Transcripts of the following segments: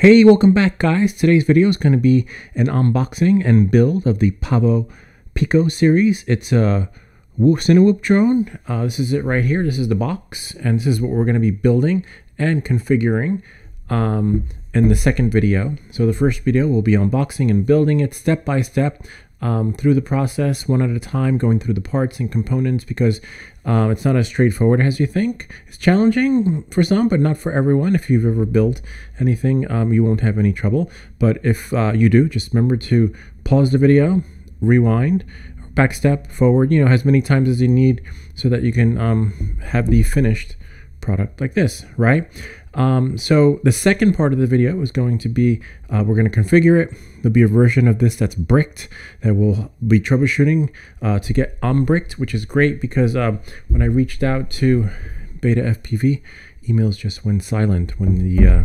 Hey, welcome back guys. Today's video is going to be an unboxing and build of the Pavo Pico series. It's a Whoop Cinewhoop drone. Uh, this is it right here. This is the box and this is what we're going to be building and configuring um, in the second video. So the first video will be unboxing and building it step by step um, through the process one at a time, going through the parts and components because uh, it's not as straightforward as you think. It's challenging for some, but not for everyone. If you've ever built anything, um, you won't have any trouble. But if uh, you do, just remember to pause the video, rewind, back step, forward, you know, as many times as you need so that you can um, have the finished product like this, right? Um, so the second part of the video is going to be, uh, we're going to configure it. There'll be a version of this that's bricked that we'll be troubleshooting uh, to get unbricked, which is great because um, when I reached out to Beta FPV, emails just went silent when the uh,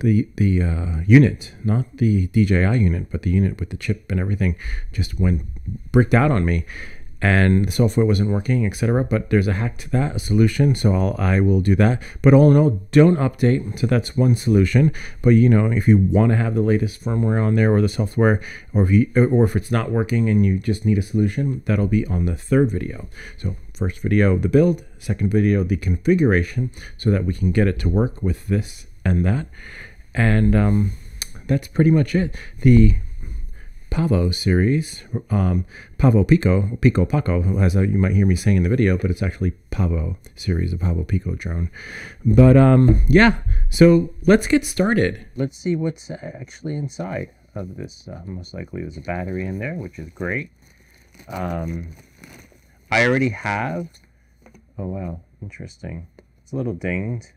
the the uh, unit, not the DJI unit, but the unit with the chip and everything, just went bricked out on me and the software wasn't working, etc. But there's a hack to that, a solution. So I'll, I will do that. But all in all, don't update. So that's one solution. But you know, if you want to have the latest firmware on there or the software, or if you, or if it's not working and you just need a solution, that'll be on the third video. So first video, the build, second video, the configuration, so that we can get it to work with this and that. And um, that's pretty much it. The Pavo series, um, Pavo Pico, Pico Paco, as you might hear me saying in the video, but it's actually Pavo series, a Pavo Pico drone. But um, yeah, so let's get started. Let's see what's actually inside of this. Uh, most likely there's a battery in there, which is great. Um, I already have, oh wow, interesting. It's a little dinged.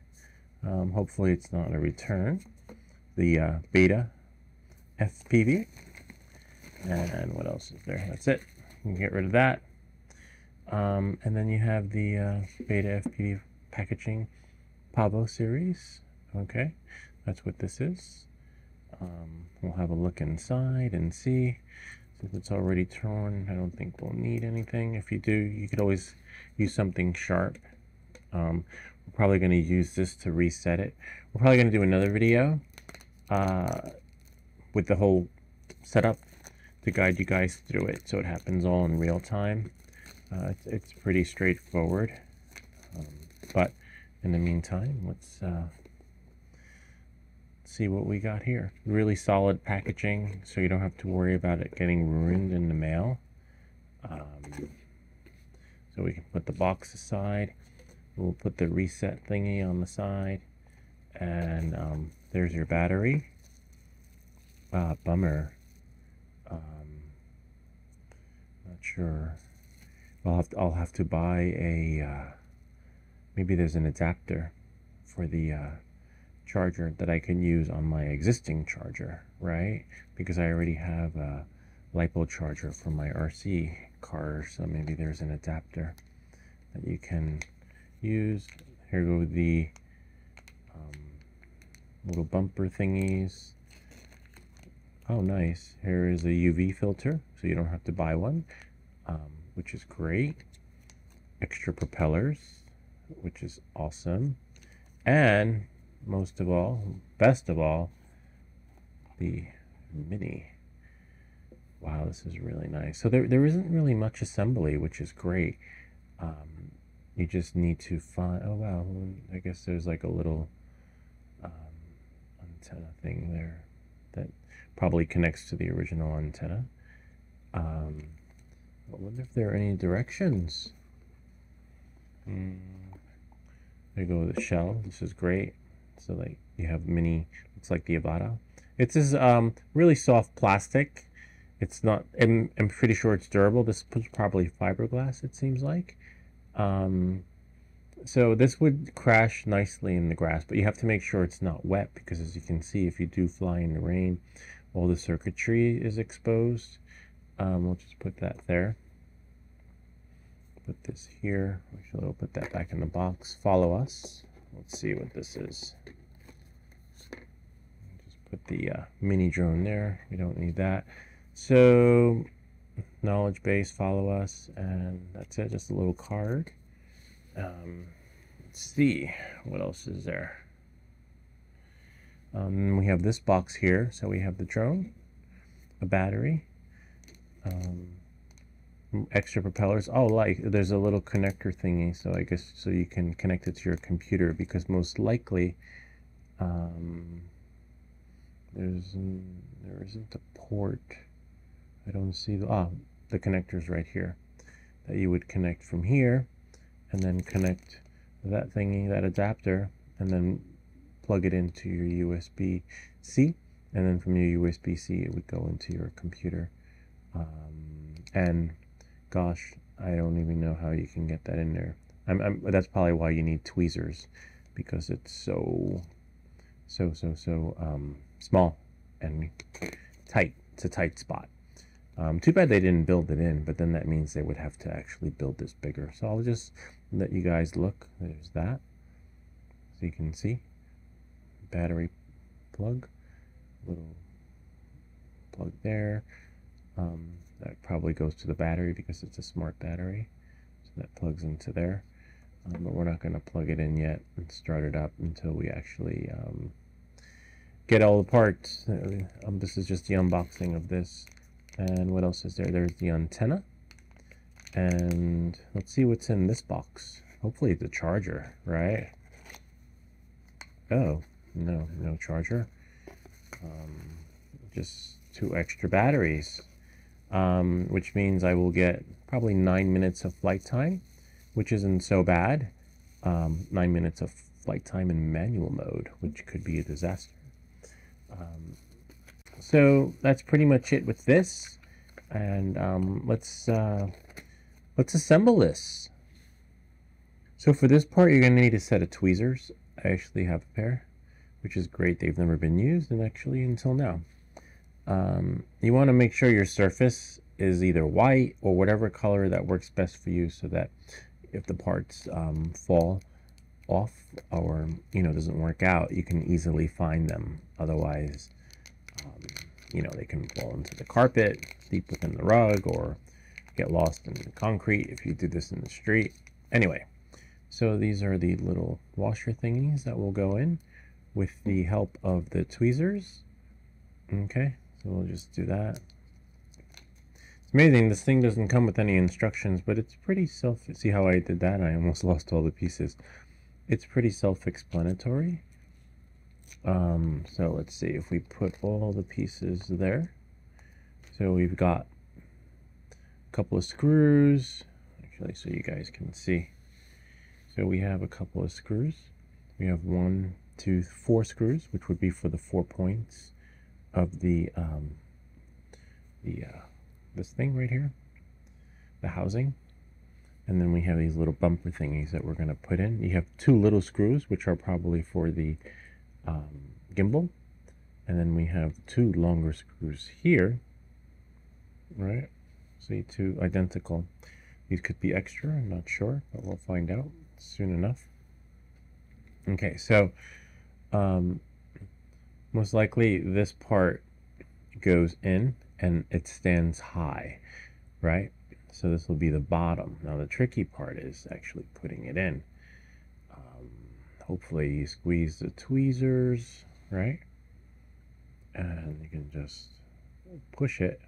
Um, hopefully it's not a return. The uh, Beta FPV and what else is there? That's it. You can get rid of that. Um, and then you have the uh, Beta FPV packaging Pavo series. Okay, that's what this is. Um, we'll have a look inside and see. Since it's already torn, I don't think we'll need anything. If you do, you could always use something sharp. Um, we're probably going to use this to reset it. We're probably going to do another video uh, with the whole setup to guide you guys through it so it happens all in real time. Uh, it's, it's, pretty straightforward. Um, but in the meantime, let's uh, see what we got here. Really solid packaging, so you don't have to worry about it getting ruined in the mail. Um, so we can put the box aside. We'll put the reset thingy on the side. And um, there's your battery. Ah, bummer. Sure. I'll have to, I'll have to buy a uh, maybe there's an adapter for the uh, charger that I can use on my existing charger, right? Because I already have a LiPo charger for my RC car, so maybe there's an adapter that you can use. Here go the um, little bumper thingies. Oh, nice. Here is a UV filter, so you don't have to buy one um, which is great. Extra propellers, which is awesome. And most of all, best of all, the Mini. Wow, this is really nice. So there, there isn't really much assembly, which is great. Um, you just need to find, oh wow, I guess there's like a little um, antenna thing there probably connects to the original antenna. Um, I wonder if there are any directions. Mm. There go with the shell. This is great. So like you have mini, looks like the Avata. It's this um, really soft plastic. It's not, I'm, I'm pretty sure it's durable. This is probably fiberglass, it seems like. Um, so this would crash nicely in the grass, but you have to make sure it's not wet because as you can see, if you do fly in the rain, all the circuitry is exposed. Um, we'll just put that there put this here. Actually, we'll put that back in the box. Follow us. Let's see what this is. Just put the uh, mini drone there. We don't need that. So, knowledge base, follow us, and that's it. Just a little card. Um, let's see. What else is there? Um, we have this box here. So we have the drone, a battery, um, extra propellers. Oh, like there's a little connector thingy. So I guess so you can connect it to your computer because most likely um, there's there isn't a port. I don't see the ah the connectors right here that you would connect from here and then connect that thingy that adapter and then plug it into your USB-C and then from your USB-C it would go into your computer. Um, and gosh I don't even know how you can get that in there. I'm, I'm, that's probably why you need tweezers because it's so so so so um, small and tight. It's a tight spot. Um, too bad they didn't build it in but then that means they would have to actually build this bigger. So I'll just let you guys look. There's that. So you can see battery plug. Little plug there. Um, that probably goes to the battery because it's a smart battery. So that plugs into there. Um, but we're not going to plug it in yet and start it up until we actually um, get all the parts. Uh, um, this is just the unboxing of this. And what else is there? There's the antenna. And let's see what's in this box. Hopefully the charger right? Oh no no charger. Um, just two extra batteries um, which means I will get probably nine minutes of flight time which isn't so bad. Um, nine minutes of flight time in manual mode which could be a disaster. Um, so that's pretty much it with this. And um, let's uh, let's assemble this. So for this part you're going to need a set of tweezers. I actually have a pair which is great. They've never been used, and actually until now. Um, you want to make sure your surface is either white or whatever color that works best for you so that if the parts um, fall off or you know doesn't work out you can easily find them otherwise um, you know they can fall into the carpet deep within the rug or get lost in the concrete if you do this in the street anyway so these are the little washer thingies that will go in with the help of the tweezers. Okay, so we'll just do that. It's amazing, this thing doesn't come with any instructions, but it's pretty self... See how I did that? I almost lost all the pieces. It's pretty self-explanatory. Um, so let's see if we put all the pieces there. So we've got a couple of screws, actually so you guys can see. So we have a couple of screws. We have one, to four screws, which would be for the four points of the um, the uh, this thing right here, the housing. And then we have these little bumper thingies that we're going to put in. You have two little screws, which are probably for the um, gimbal. And then we have two longer screws here, right? See, two identical. These could be extra, I'm not sure, but we'll find out soon enough. Okay, so um, most likely this part goes in and it stands high, right? So this will be the bottom. Now the tricky part is actually putting it in. Um, hopefully you squeeze the tweezers, right? And you can just push it.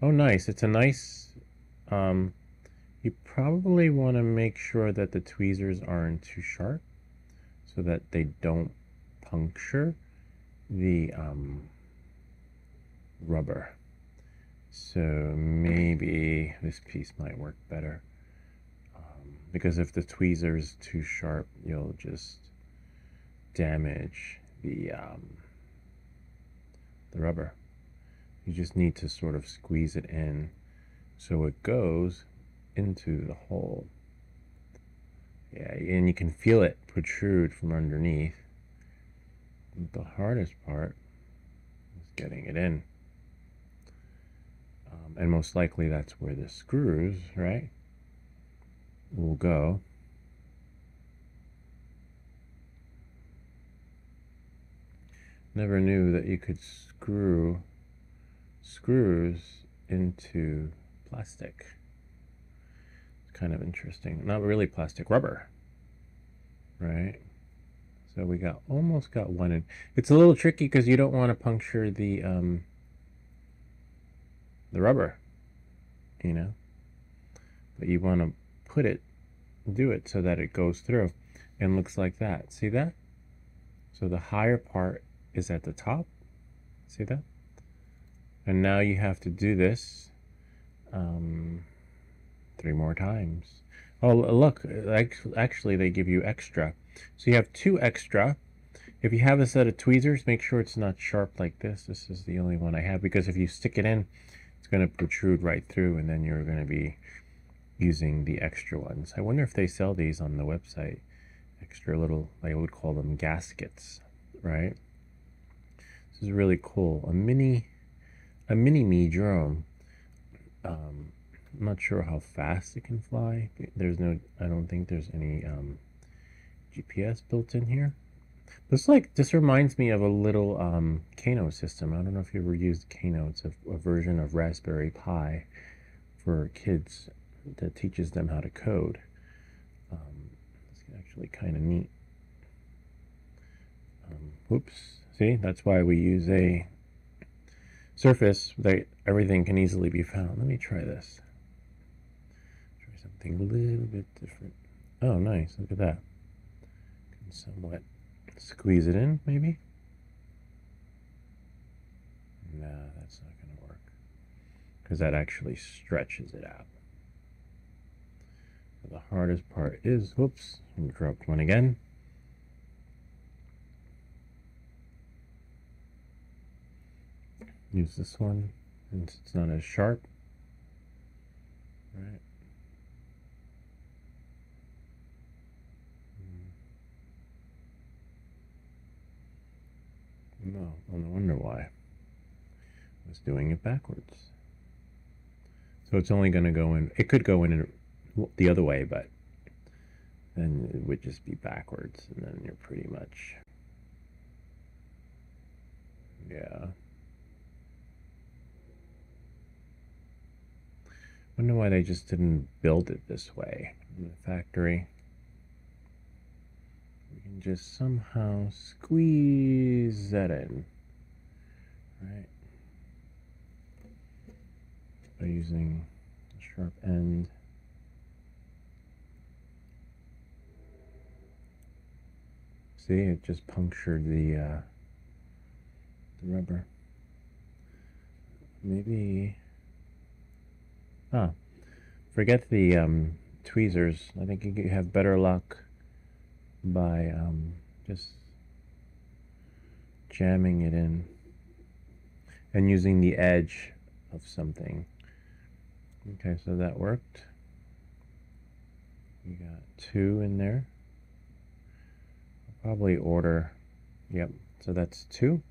Oh, nice. It's a nice, um, you probably want to make sure that the tweezers aren't too sharp so that they don't puncture the um, rubber. So maybe this piece might work better. Um, because if the tweezer is too sharp, you'll just damage the, um, the rubber. You just need to sort of squeeze it in so it goes into the hole. Yeah, and you can feel it protrude from underneath. The hardest part is getting it in. Um, and most likely that's where the screws, right, will go. Never knew that you could screw screws into plastic It's kind of interesting. Not really plastic, rubber. Right? So we got almost got one in. It's a little tricky because you don't want to puncture the um, the rubber, you know. But you want to put it, do it so that it goes through and looks like that. See that? So the higher part is at the top. See that? And now you have to do this um, three more times. Oh, look, actually they give you extra. So you have two extra. If you have a set of tweezers, make sure it's not sharp like this. This is the only one I have because if you stick it in, it's going to protrude right through and then you're going to be using the extra ones. I wonder if they sell these on the website. Extra little, I would call them gaskets, right? This is really cool. A mini, a mini me drone. Um, I'm not sure how fast it can fly. There's no, I don't think there's any um, GPS built in here. This like this reminds me of a little um, Kano system. I don't know if you ever used Kano. It's a, a version of Raspberry Pi for kids that teaches them how to code. Um, it's actually kind of neat. Um, whoops. See, that's why we use a surface that everything can easily be found. Let me try this. Try something a little bit different. Oh, nice. Look at that. Somewhat squeeze it in, maybe? Nah, that's not going to work. Because that actually stretches it out. The hardest part is, whoops, dropped one again. Use this one since it's not as sharp. Right. No, I wonder why. I was doing it backwards. So it's only going to go in, it could go in the other way, but then it would just be backwards, and then you're pretty much, yeah. Wonder why they just didn't build it this way in the factory. We can just somehow squeeze that in, right? By using a sharp end. See, it just punctured the uh, the rubber. Maybe. Ah, forget the um, tweezers. I think you have better luck by um, just jamming it in and using the edge of something. Okay, so that worked. You got two in there probably order, yep, so that's two.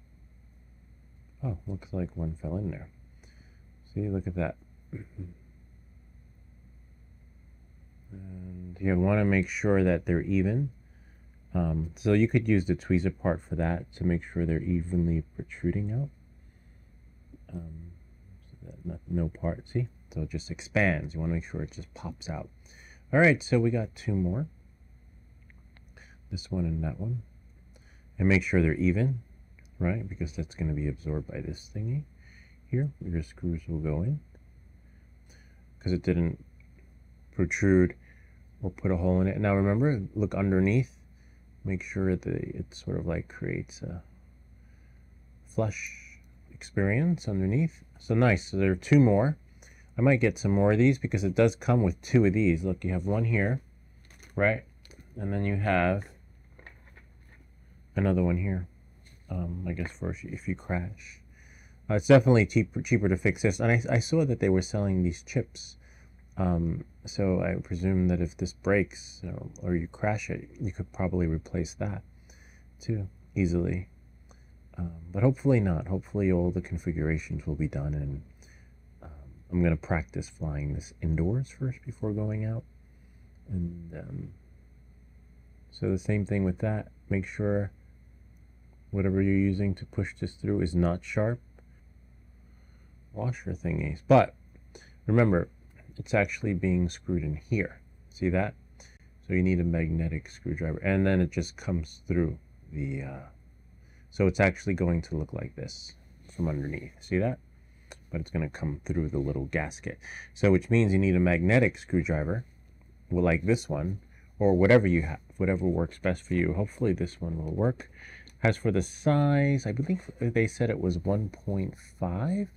Oh, looks like one fell in there. See, look at that. and you want to make sure that they're even. Um, so you could use the tweezer part for that to make sure they're evenly protruding out. Um, so not, no part, see? So it just expands. You want to make sure it just pops out. All right, so we got two more this one and that one and make sure they're even right because that's going to be absorbed by this thingy here your screws will go in because it didn't protrude or put a hole in it now remember look underneath make sure that it sort of like creates a flush experience underneath so nice so there are two more I might get some more of these because it does come with two of these look you have one here right and then you have another one here. Um, I guess for if you crash. Uh, it's definitely cheaper cheaper to fix this. And I, I saw that they were selling these chips. Um, so I presume that if this breaks you know, or you crash it, you could probably replace that too easily. Um, but hopefully not. Hopefully all the configurations will be done and um, I'm going to practice flying this indoors first before going out. And um, so the same thing with that. Make sure whatever you're using to push this through is not sharp, washer thingies. But remember, it's actually being screwed in here. See that? So you need a magnetic screwdriver. And then it just comes through the, uh, so it's actually going to look like this from underneath. See that? But it's going to come through the little gasket. So which means you need a magnetic screwdriver, like this one, or whatever you have, whatever works best for you. Hopefully this one will work. As for the size, I believe they said it was 1.5,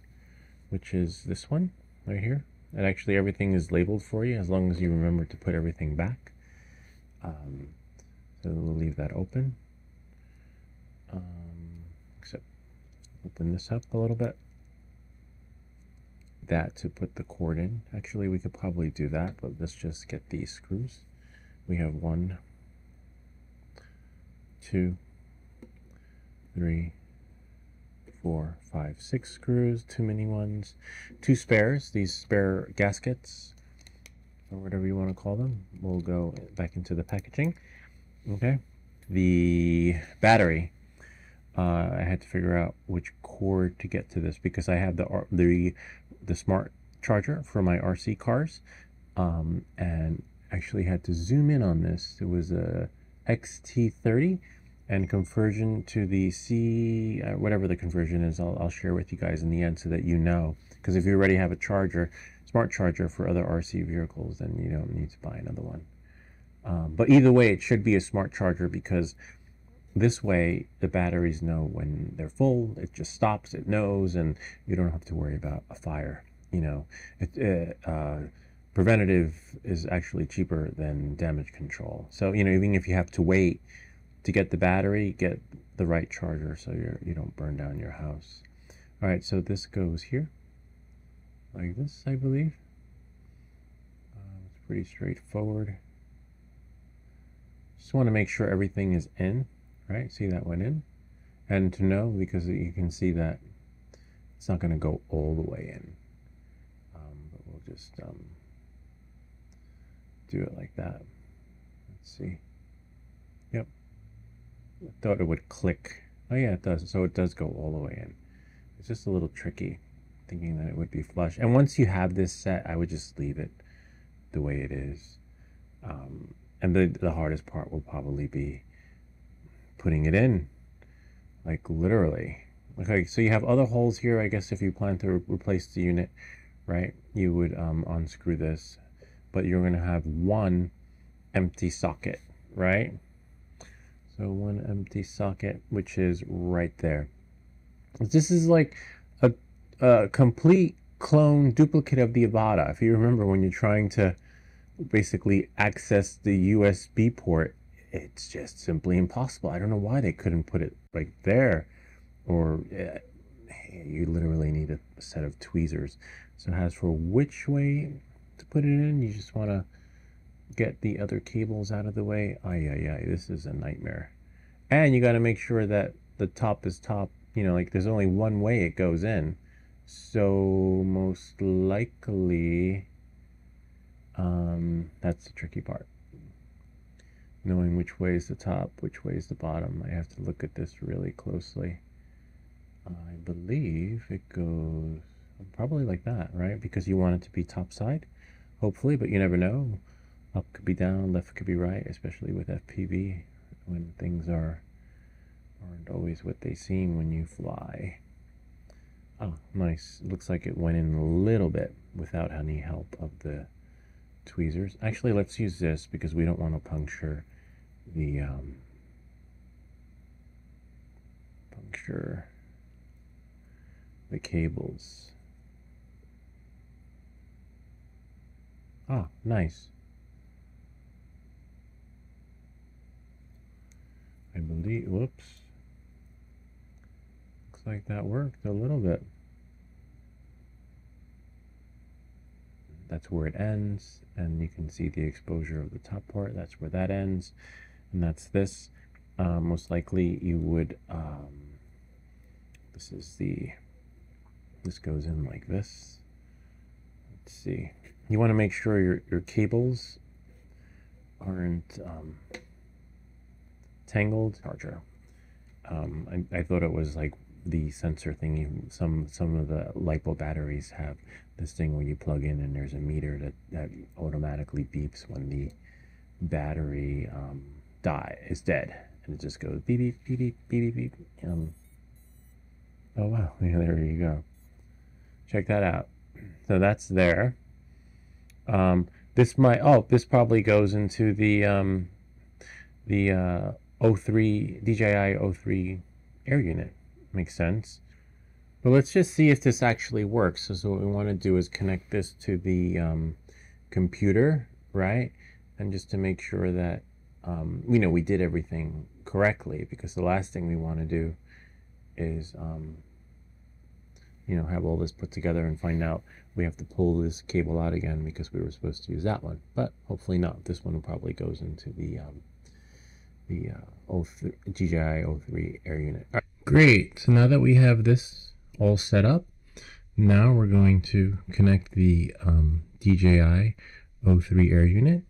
which is this one right here. And actually everything is labeled for you as long as you remember to put everything back. Um, so we'll leave that open. Um, except open this up a little bit. That to put the cord in. Actually, we could probably do that, but let's just get these screws. We have one, two, three, four, five, six screws, two mini ones, two spares, these spare gaskets, or whatever you want to call them, will go back into the packaging. Okay. The battery, uh, I had to figure out which cord to get to this because I have the the the smart charger for my RC cars, um, and actually had to zoom in on this. It was a XT30 and conversion to the C, uh, whatever the conversion is, I'll, I'll share with you guys in the end so that you know. Because if you already have a charger, smart charger for other RC vehicles, then you don't need to buy another one. Um, but either way, it should be a smart charger because this way the batteries know when they're full. It just stops, it knows, and you don't have to worry about a fire. You know, it, uh, preventative is actually cheaper than damage control. So you know, even if you have to wait to get the battery, get the right charger so you're you don't burn down your house. All right, so this goes here like this, I believe. Uh, it's pretty straightforward. Just want to make sure everything is in, right? See that went in. And to know, because you can see that it's not going to go all the way in. Um, but we'll just um, do it like that. Let's see. Thought it would click. Oh yeah, it does. So it does go all the way in. It's just a little tricky, thinking that it would be flush. And once you have this set, I would just leave it the way it is. Um, and the, the hardest part will probably be putting it in, like literally. Okay, so you have other holes here. I guess if you plan to re replace the unit, right, you would um, unscrew this, but you're going to have one empty socket, right? So one empty socket, which is right there. This is like a, a complete clone duplicate of the Avata. If you remember when you're trying to basically access the USB port, it's just simply impossible. I don't know why they couldn't put it right there, or uh, you literally need a, a set of tweezers. So as for which way to put it in, you just want to get the other cables out of the way. Ay, ay, ay, this is a nightmare. And you got to make sure that the top is top, you know, like there's only one way it goes in. So most likely um, that's the tricky part. Knowing which way is the top, which way is the bottom. I have to look at this really closely. I believe it goes probably like that, right? Because you want it to be top side, hopefully, but you never know. Up could be down, left could be right, especially with FPV when things are aren't always what they seem when you fly. Oh, nice. Looks like it went in a little bit without any help of the tweezers. Actually, let's use this because we don't want to puncture the um, puncture the cables. Ah, nice. I believe, whoops. Looks like that worked a little bit. that's where it ends and you can see the exposure of the top part that's where that ends and that's this uh, most likely you would um, this is the this goes in like this let's see you want to make sure your, your cables aren't um, tangled charger um, I, I thought it was like the sensor thingy. Some some of the lipo batteries have this thing where you plug in and there's a meter that, that automatically beeps when the battery um, die is dead. and it just goes beep beep beep beep beep beep. beep. Um, oh wow, yeah, there you go. Check that out. So that's there. Um, this might oh this probably goes into the um, the uh, O3 DJI O3 air unit. Makes sense. But let's just see if this actually works. So, so what we want to do is connect this to the um, computer, right? And just to make sure that um, you know we did everything correctly, because the last thing we want to do is um, you know have all this put together and find out we have to pull this cable out again because we were supposed to use that one. But hopefully not. This one probably goes into the um, the uh, O3, DJI O3 air unit. Great. So now that we have this all set up, now we're going to connect the um, DJI O3 air unit.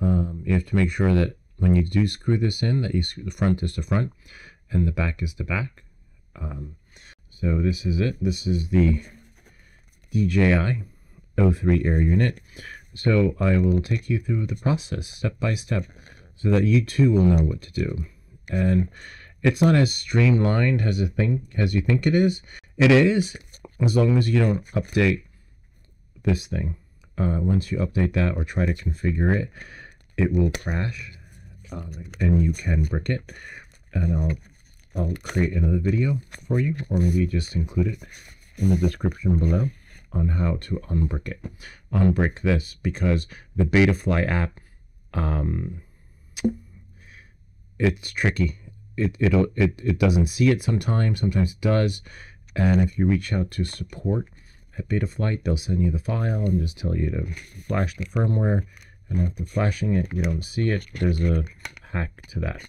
Um, you have to make sure that when you do screw this in, that you the front is the front and the back is the back. Um, so this is it. This is the DJI O3 air unit. So I will take you through the process step by step so that you too will know what to do. And it's not as streamlined as you think as you think it is. It is as long as you don't update this thing. Uh, once you update that or try to configure it, it will crash, um, and you can brick it. And I'll I'll create another video for you, or maybe just include it in the description below on how to unbrick it. Unbrick this because the Betaflight app um, it's tricky. It it'll it, it doesn't see it sometimes, sometimes it does. And if you reach out to support at Betaflight, they'll send you the file and just tell you to flash the firmware. And after flashing it, you don't see it. There's a hack to that.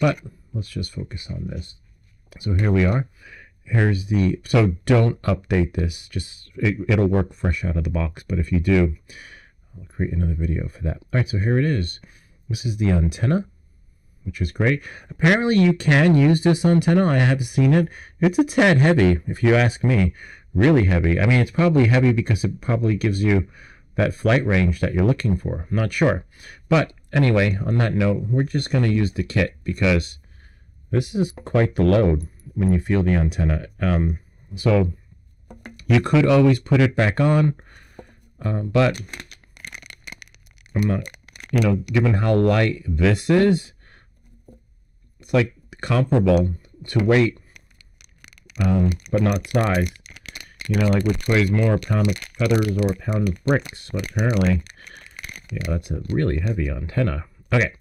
But let's just focus on this. So here we are. Here's the, so don't update this. Just, it, it'll work fresh out of the box. But if you do, I'll create another video for that. All right, so here it is. This is the antenna which is great. Apparently you can use this antenna. I have seen it. It's a tad heavy, if you ask me. Really heavy. I mean, it's probably heavy because it probably gives you that flight range that you're looking for. I'm not sure. But anyway, on that note, we're just going to use the kit because this is quite the load when you feel the antenna. Um, so you could always put it back on, uh, but I'm not, you know, given how light this is, comparable to weight, um, but not size. You know, like which weighs more, a pound of feathers or a pound of bricks. But apparently, yeah, that's a really heavy antenna. Okay,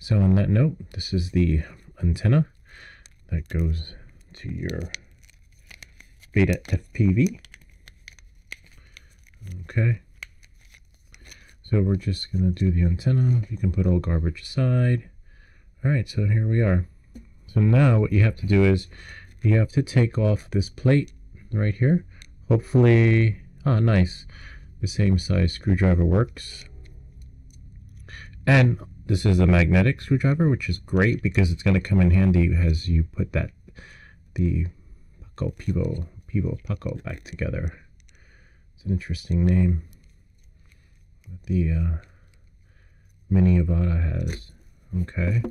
so on that note, this is the antenna that goes to your Beta FPV. Okay. So we're just going to do the antenna. You can put all garbage aside. All right, so here we are. So now what you have to do is you have to take off this plate right here. Hopefully, ah, nice. The same size screwdriver works. And this is a magnetic screwdriver, which is great because it's going to come in handy as you put that, the Paco Pivo, Pivo Paco back together. It's an interesting name that the uh, Mini Avata has. Okay,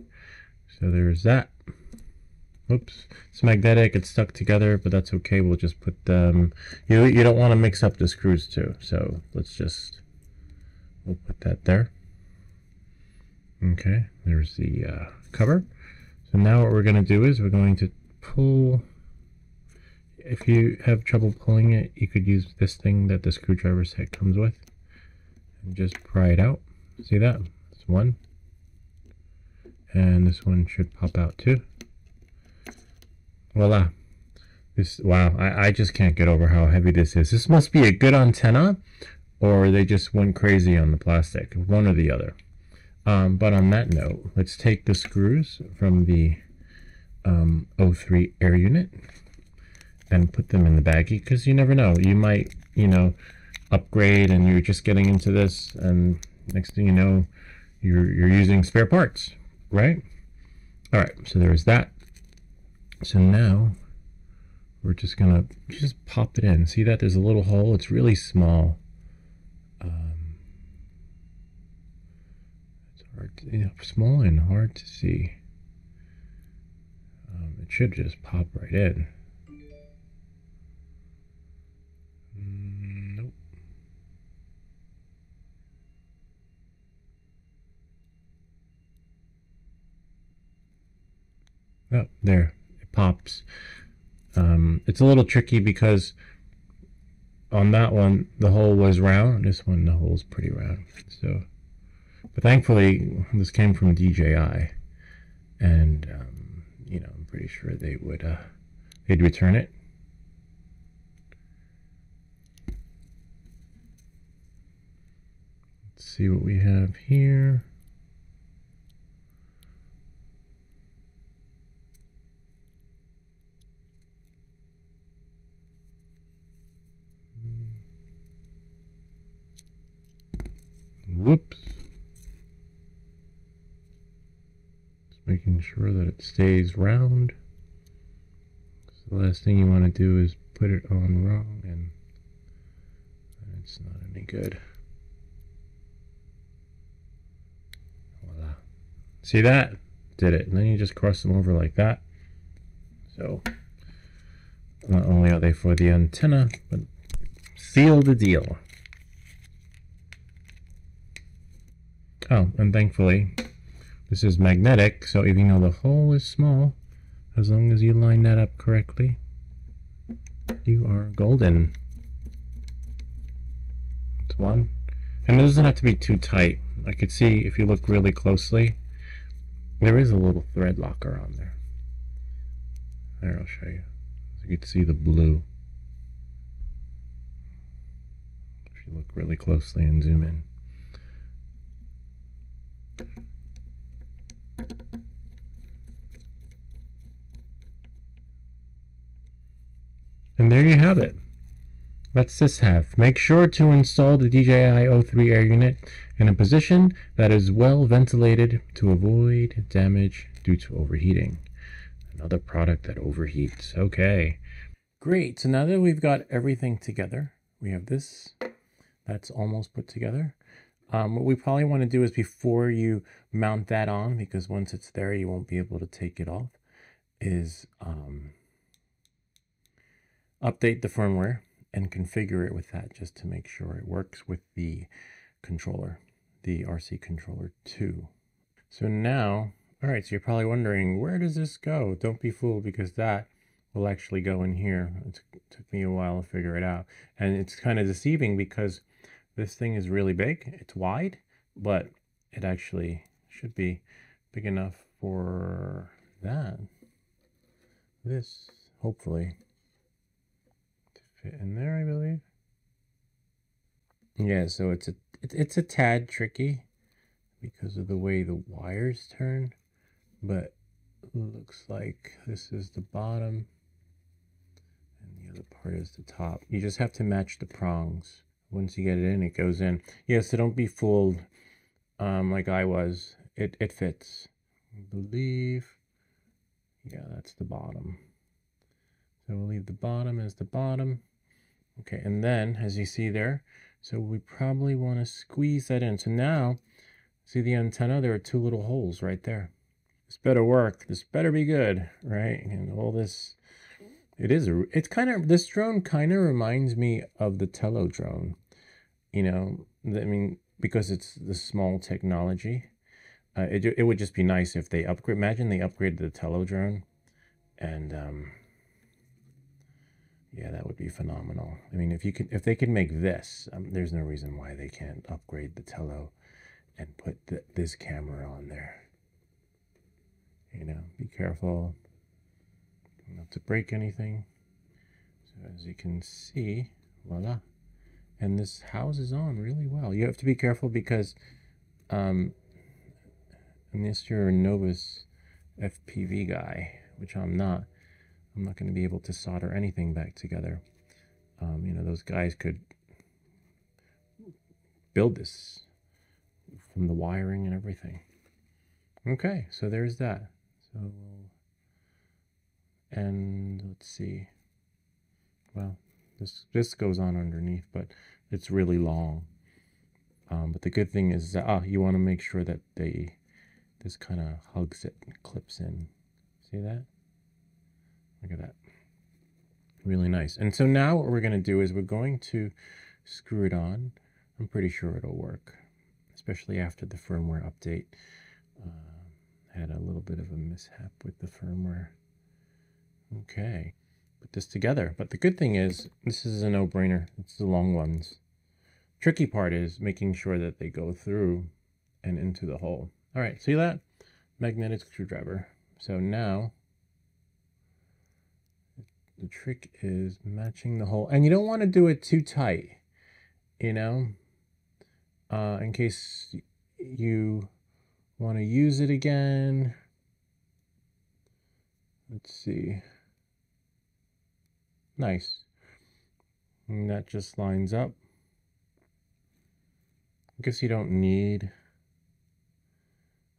so there's that. Oops, it's magnetic, it's stuck together, but that's okay. We'll just put them, you, you don't want to mix up the screws too. So let's just, we'll put that there. Okay, there's the uh, cover. So now what we're going to do is we're going to pull, if you have trouble pulling it, you could use this thing that the screwdriver set comes with. And just pry it out. See that? It's one. And this one should pop out too voila. This wow I, I just can't get over how heavy this is. This must be a good antenna or they just went crazy on the plastic one or the other. Um, but on that note let's take the screws from the um, O3 air unit and put them in the baggie because you never know. You might you know upgrade and you're just getting into this and next thing you know you're, you're using spare parts right? All right so there's that so now we're just gonna just pop it in. See that there's a little hole? It's really small. Um, it's hard, to, you know, small and hard to see. it should just pop right in. Mm, nope. Oh, there. Pops. Um, it's a little tricky because on that one, the hole was round. This one, the hole's pretty round. So, but thankfully, this came from DJI. And, um, you know, I'm pretty sure they would, uh, they'd return it. Let's see what we have here. Whoops. Just making sure that it stays round. So the last thing you want to do is put it on wrong and it's not any good. Voila. See that? Did it. And then you just cross them over like that. So not only are they for the antenna, but seal the deal. Oh, and thankfully, this is magnetic, so even though the hole is small, as long as you line that up correctly, you are golden. It's one. And it doesn't have to be too tight. I could see, if you look really closely, there is a little thread locker on there. There, I'll show you. So you can see the blue. If you look really closely and zoom in. There you have it. Let's this have. Make sure to install the DJI O3 Air unit in a position that is well ventilated to avoid damage due to overheating. Another product that overheats. Okay. Great. So now that we've got everything together, we have this that's almost put together. Um, what we probably want to do is before you mount that on, because once it's there, you won't be able to take it off, is um, update the firmware and configure it with that just to make sure it works with the controller, the RC controller 2. So now, all right, so you're probably wondering, where does this go? Don't be fooled because that will actually go in here. It took me a while to figure it out. And it's kind of deceiving because this thing is really big. It's wide, but it actually should be big enough for that. This, hopefully, fit in there, I believe. Yeah, so it's a it, it's a tad tricky because of the way the wires turn, but looks like this is the bottom and the other part is the top. You just have to match the prongs once you get it in, it goes in. Yeah, so don't be fooled um, like I was. It, it fits. I believe. Yeah, that's the bottom. So we'll leave the bottom as the bottom. Okay, and then as you see there, so we probably want to squeeze that in. So now, see the antenna? There are two little holes right there. This better work. This better be good, right? And all this, it is, a, it's kind of, this drone kind of reminds me of the Tello drone you know, I mean, because it's the small technology, uh, it, it would just be nice if they upgrade. Imagine they upgraded the Tello drone, and um, yeah, that would be phenomenal. I mean, if you could, if they could make this, um, there's no reason why they can't upgrade the Tello and put the, this camera on there. You know, be careful not to break anything. So as you can see, voila and this houses on really well. You have to be careful because um, unless you're a Novus FPV guy, which I'm not, I'm not going to be able to solder anything back together. Um, you know, those guys could build this from the wiring and everything. Okay, so there's that. So, and let's see. Well, this this goes on underneath, but it's really long. Um, but the good thing is that ah, you want to make sure that they this kind of hugs it clips in. See that? Look at that. Really nice. And so now what we're going to do is we're going to screw it on. I'm pretty sure it'll work, especially after the firmware update. Uh, had a little bit of a mishap with the firmware. Okay, put this together. But the good thing is, this is a no-brainer. It's the long ones. Tricky part is making sure that they go through and into the hole. All right, see that? Magnetic screwdriver. So now the trick is matching the hole. And you don't want to do it too tight, you know, uh, in case you want to use it again. Let's see. Nice. And that just lines up. I guess you don't need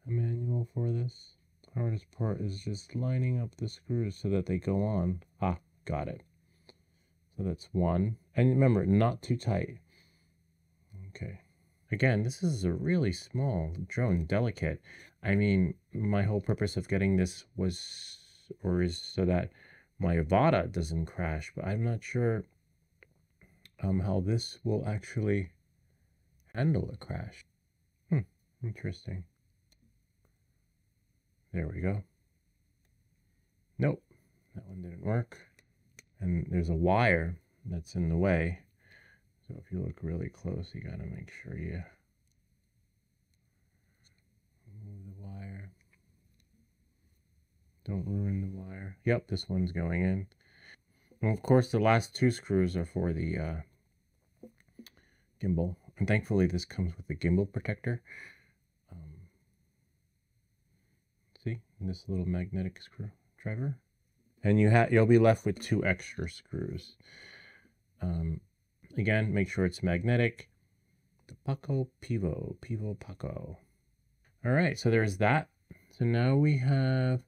a manual for this. Hardest part is just lining up the screws so that they go on. Ah, got it. So that's one. And remember, not too tight. Okay. Again, this is a really small drone, delicate. I mean, my whole purpose of getting this was, or is so that my Avata doesn't crash, but I'm not sure um, how this will actually handle a crash. Hmm, interesting. There we go. Nope, that one didn't work. And there's a wire that's in the way. So if you look really close, you gotta make sure you move the wire. Don't ruin the wire. Yep, this one's going in. And of course, the last two screws are for the uh, gimbal. And thankfully this comes with the gimbal protector. Um, see, this little magnetic screwdriver. And you have you'll be left with two extra screws. Um, again, make sure it's magnetic. The Paco Pivo, Pivo Paco. All right, so there's that. So now we have,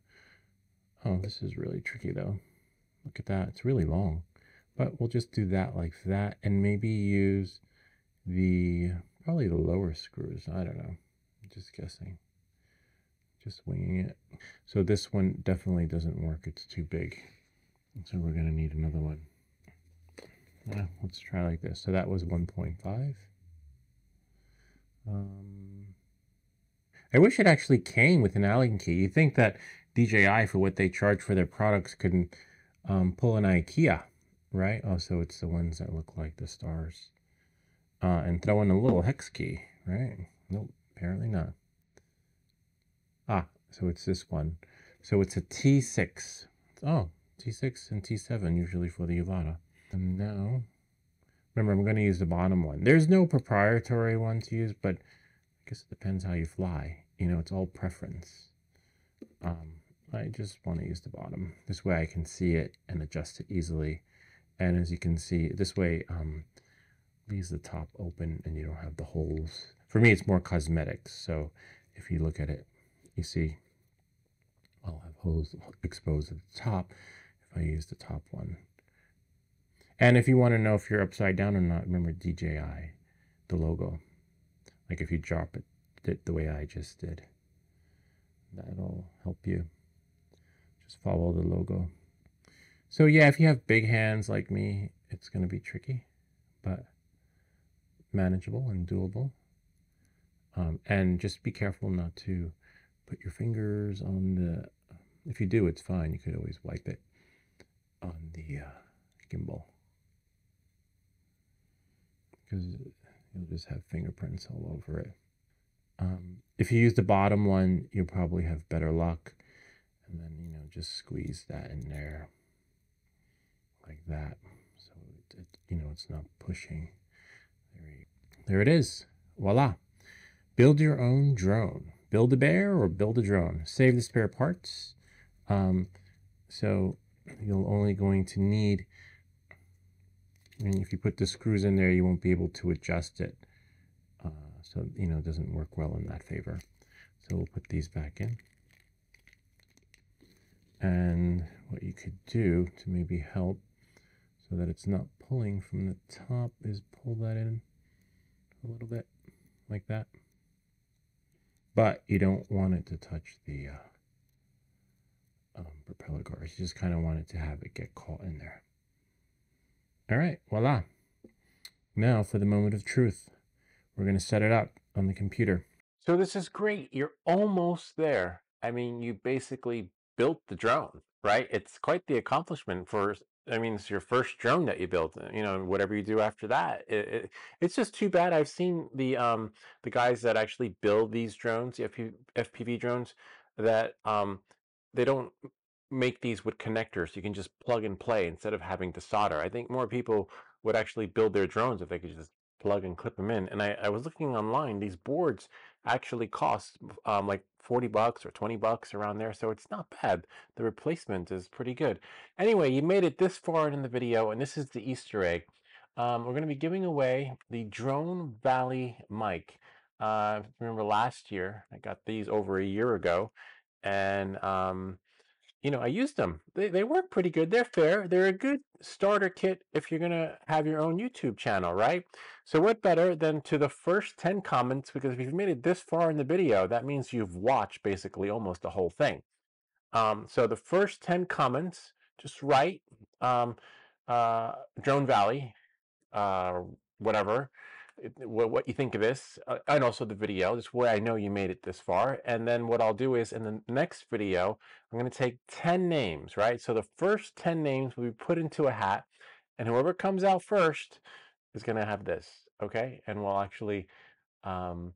oh, this is really tricky though. Look at that, it's really long. But we'll just do that like that and maybe use the probably the lower screws. I don't know. I'm just guessing. Just winging it. So this one definitely doesn't work. It's too big. So we're going to need another one. Yeah, let's try like this. So that was 1.5. Um, I wish it actually came with an Allen key. You think that DJI, for what they charge for their products, couldn't um, pull an IKEA, right? Oh, so it's the ones that look like the stars uh, and throw in a little hex key, right? Nope, apparently not. Ah, so it's this one. So it's a T6. Oh, T6 and T7 usually for the Avata. And now, remember, I'm going to use the bottom one. There's no proprietary one to use, but I guess it depends how you fly. You know, it's all preference. Um, I just want to use the bottom. This way I can see it and adjust it easily. And as you can see, this way um, leaves the top open and you don't have the holes. For me, it's more cosmetics. So if you look at it, you see I'll have holes exposed at the top if I use the top one. And if you want to know if you're upside down or not, remember DJI, the logo. Like if you drop it the way I just did, that'll help you. Just follow the logo. So yeah, if you have big hands like me, it's going to be tricky, but manageable and doable. Um, and just be careful not to put your fingers on the, if you do, it's fine. You could always wipe it on the uh, gimbal. Because you'll just have fingerprints all over it. Um, if you use the bottom one, you'll probably have better luck. And then, you know, just squeeze that in there like that. So, it, it you know, it's not pushing. There, you, there it is. Voila. Build your own drone. Build a bear or build a drone. Save the spare parts. Um, so you're only going to need, and if you put the screws in there, you won't be able to adjust it. Uh, so, you know, it doesn't work well in that favor. So we'll put these back in. And what you could do to maybe help so that it's not pulling from the top is pull that in a little bit like that. But you don't want it to touch the uh, um, propeller guards. You just kind of wanted to have it get caught in there. All right, voila. Now for the moment of truth. We're going to set it up on the computer. So this is great. You're almost there. I mean, you basically built the drone, right? It's quite the accomplishment for I mean, it's your first drone that you built. You know, whatever you do after that, it, it, it's just too bad. I've seen the um the guys that actually build these drones, the FPV, FPV drones, that um they don't make these with connectors. You can just plug and play instead of having to solder. I think more people would actually build their drones if they could just plug and clip them in. And I, I was looking online, these boards actually cost um, like 40 bucks or 20 bucks around there. So it's not bad. The replacement is pretty good. Anyway, you made it this far in the video, and this is the Easter egg. Um, we're going to be giving away the Drone Valley mic. Uh, remember last year, I got these over a year ago, and um, you know, I used them. They, they work pretty good. They're fair. They're a good starter kit if you're going to have your own YouTube channel, right? So what better than to the first 10 comments, because if you've made it this far in the video, that means you've watched basically almost the whole thing. Um, so the first 10 comments, just write um, uh, Drone Valley, uh, whatever, what, what you think of this, uh, and also the video. This way I know you made it this far. And then what I'll do is in the next video, I'm going to take 10 names, right? So the first 10 names will be put into a hat, and whoever comes out first is going to have this, okay? And we'll actually um,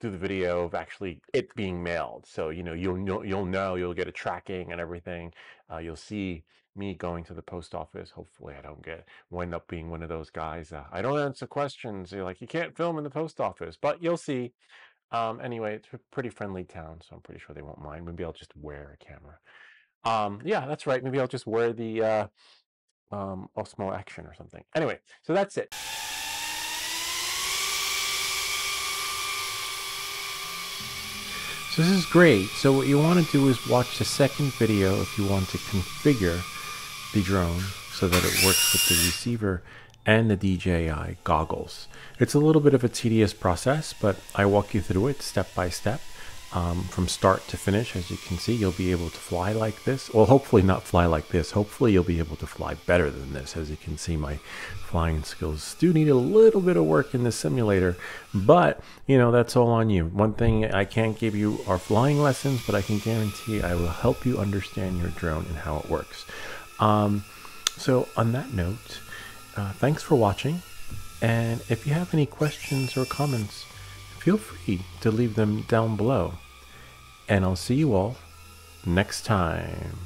do the video of actually it being mailed. So you know you'll know you'll know you'll get a tracking and everything. Uh, you'll see me going to the post office. Hopefully, I don't get wind up being one of those guys. Uh, I don't answer questions. You're like you can't film in the post office, but you'll see. Um, anyway, it's a pretty friendly town, so I'm pretty sure they won't mind. Maybe I'll just wear a camera. Um, yeah, that's right. Maybe I'll just wear the uh, um, Osmo Action or something. Anyway, so that's it. So this is great. So what you want to do is watch the second video if you want to configure the drone so that it works with the receiver and the DJI goggles. It's a little bit of a tedious process, but I walk you through it step by step um, from start to finish. As you can see, you'll be able to fly like this. Well, hopefully not fly like this. Hopefully you'll be able to fly better than this. As you can see, my flying skills do need a little bit of work in the simulator, but you know, that's all on you. One thing I can't give you are flying lessons, but I can guarantee I will help you understand your drone and how it works. Um, so on that note, uh, thanks for watching. And if you have any questions or comments, feel free to leave them down below. And I'll see you all next time.